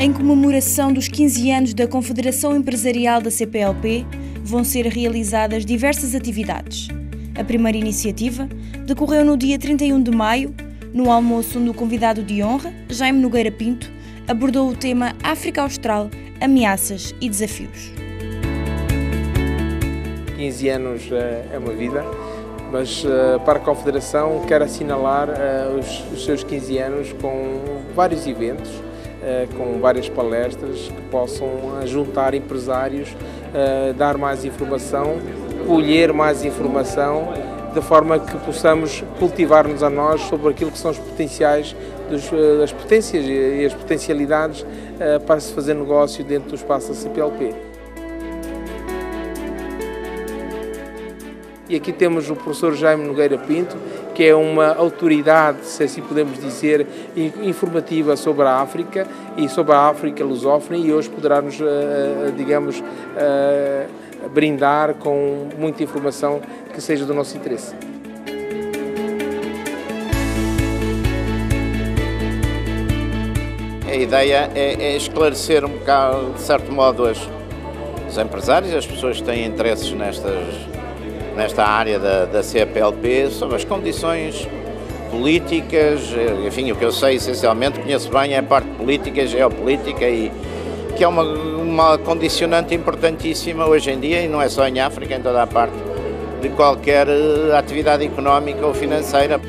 Em comemoração dos 15 anos da Confederação Empresarial da CPLP, vão ser realizadas diversas atividades. A primeira iniciativa decorreu no dia 31 de maio, no almoço onde o convidado de honra, Jaime Nogueira Pinto, abordou o tema África Austral, ameaças e desafios. 15 anos eh, é uma vida, mas eh, para a Confederação quero assinalar eh, os seus 15 anos com vários eventos, com várias palestras que possam juntar empresários, dar mais informação, colher mais informação, de forma que possamos cultivar-nos a nós sobre aquilo que são os potenciais, das potências e as potencialidades para se fazer negócio dentro do espaço da CPLP. E aqui temos o professor Jaime Nogueira Pinto, que é uma autoridade, se assim podemos dizer, informativa sobre a África e sobre a África lusófona e hoje poderá nos, eh, eh, digamos, eh, brindar com muita informação que seja do nosso interesse. A ideia é, é esclarecer um bocado, de certo modo, os, os empresários, as pessoas que têm interesses nestas nesta área da, da CPLP sobre as condições políticas, enfim, o que eu sei essencialmente, conheço bem é a parte política, geopolítica e que é uma, uma condicionante importantíssima hoje em dia e não é só em África, em toda a parte de qualquer eh, atividade económica ou financeira.